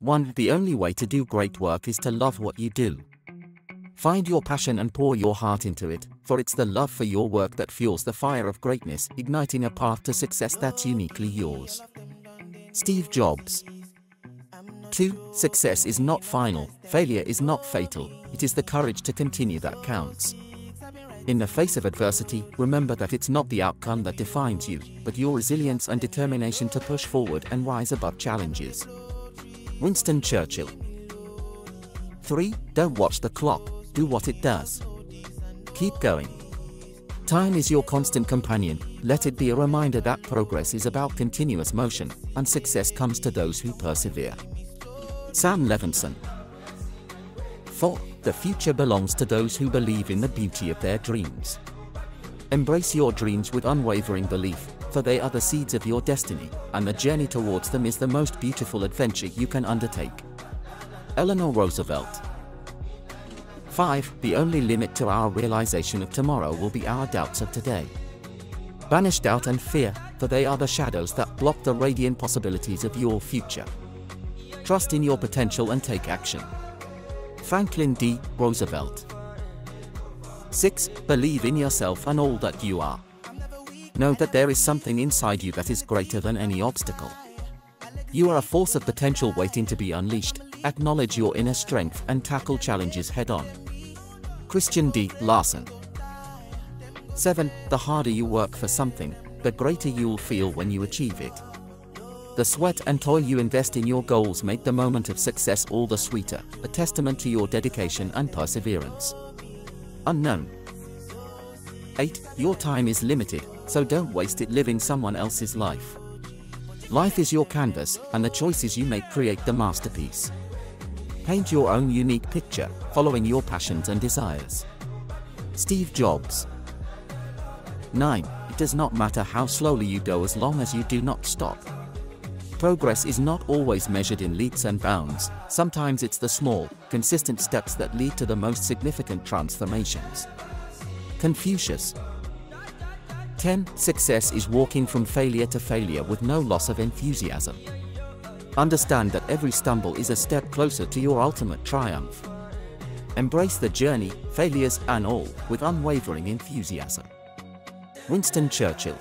1. The only way to do great work is to love what you do. Find your passion and pour your heart into it, for it's the love for your work that fuels the fire of greatness, igniting a path to success that's uniquely yours. Steve Jobs 2. Success is not final, failure is not fatal, it is the courage to continue that counts. In the face of adversity, remember that it's not the outcome that defines you, but your resilience and determination to push forward and rise above challenges. Winston Churchill 3. Don't watch the clock, do what it does. Keep going. Time is your constant companion, let it be a reminder that progress is about continuous motion, and success comes to those who persevere. Sam Levenson 4. The future belongs to those who believe in the beauty of their dreams. Embrace your dreams with unwavering belief, for they are the seeds of your destiny, and the journey towards them is the most beautiful adventure you can undertake. Eleanor Roosevelt 5. The only limit to our realization of tomorrow will be our doubts of today. Banish doubt and fear, for they are the shadows that block the radiant possibilities of your future. Trust in your potential and take action. Franklin D. Roosevelt 6. Believe in yourself and all that you are. Know that there is something inside you that is greater than any obstacle. You are a force of potential waiting to be unleashed. Acknowledge your inner strength and tackle challenges head on. Christian D. Larson 7. The harder you work for something, the greater you'll feel when you achieve it. The sweat and toil you invest in your goals make the moment of success all the sweeter, a testament to your dedication and perseverance. Unknown 8. Your time is limited, so don't waste it living someone else's life. Life is your canvas, and the choices you make create the masterpiece. Paint your own unique picture, following your passions and desires. Steve Jobs 9. It does not matter how slowly you go as long as you do not stop. Progress is not always measured in leaps and bounds, sometimes it's the small, consistent steps that lead to the most significant transformations. Confucius 10. Success is walking from failure to failure with no loss of enthusiasm. Understand that every stumble is a step closer to your ultimate triumph. Embrace the journey, failures and all, with unwavering enthusiasm. Winston Churchill